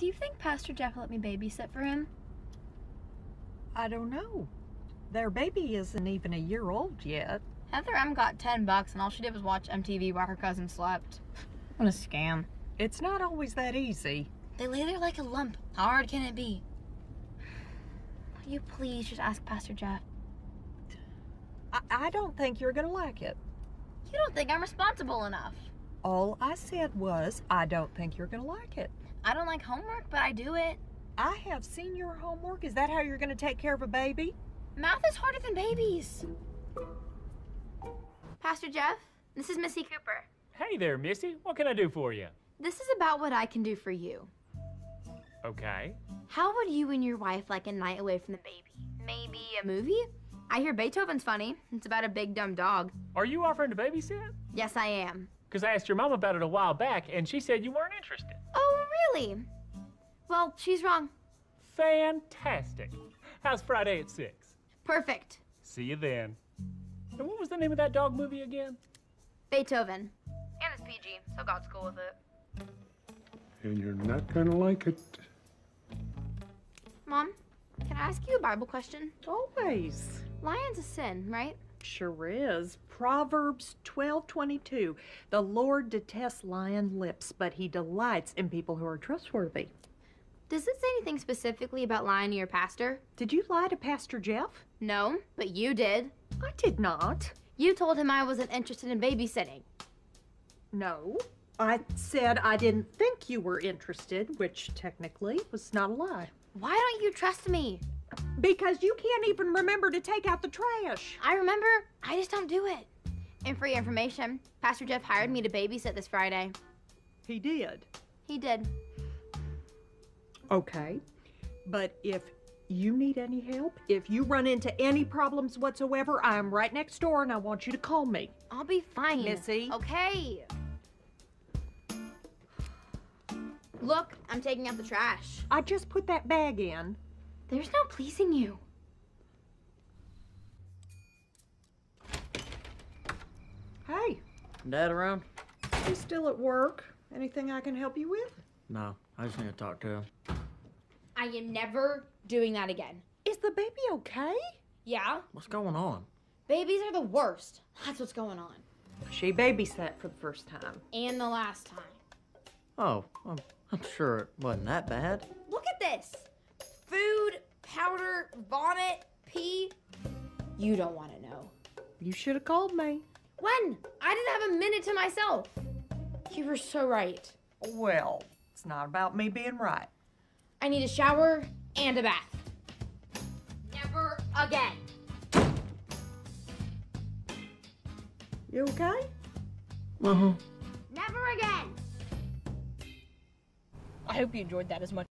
Do you think Pastor Jeff let me babysit for him? I don't know. Their baby isn't even a year old yet. Heather M got 10 bucks and all she did was watch MTV while her cousin slept. What a scam. It's not always that easy. They lay there like a lump. How hard can it be? Will you please just ask Pastor Jeff? I, I don't think you're gonna like it. You don't think I'm responsible enough. All I said was, I don't think you're gonna like it. I don't like homework, but I do it. I have seen your homework. Is that how you're gonna take care of a baby? Math is harder than babies. Pastor Jeff, this is Missy Cooper. Hey there, Missy. What can I do for you? This is about what I can do for you. Okay. How would you and your wife like a night away from the baby? Maybe a movie? I hear Beethoven's funny. It's about a big dumb dog. Are you offering to babysit? Yes, I am. Because I asked your mom about it a while back, and she said you weren't interested. Oh, really? Well, she's wrong. Fantastic. How's Friday at 6? Perfect. See you then. And what was the name of that dog movie again? Beethoven. And it's PG, so God's cool with it. And you're not gonna like it. Mom, can I ask you a Bible question? Always. Lion's a sin, right? Sure is. Proverbs 12:22. The Lord detests lying lips, but he delights in people who are trustworthy. Does it say anything specifically about lying to your pastor? Did you lie to Pastor Jeff? No, but you did. I did not. You told him I wasn't interested in babysitting. No. I said I didn't think you were interested, which technically was not a lie. Why don't you trust me? Because you can't even remember to take out the trash. I remember, I just don't do it. And for your information, Pastor Jeff hired me to babysit this Friday. He did. He did. Okay. But if you need any help, if you run into any problems whatsoever, I am right next door and I want you to call me. I'll be fine. Missy. Okay. Look, I'm taking out the trash. I just put that bag in. There's no pleasing you. Hey, Dad around? he's still at work. Anything I can help you with? No, I just need to talk to him. I am never doing that again. Is the baby okay? Yeah? What's going on? Babies are the worst. That's what's going on. She babysat for the first time. And the last time. Oh, I'm, I'm sure it wasn't that bad. Look at this food, powder, vomit, pee. You don't want to know. You should have called me. When? I didn't have a minute to myself. You were so right. Well, it's not about me being right. I need a shower and a bath. Never again. You okay? Uh huh. Never again. I hope you enjoyed that as much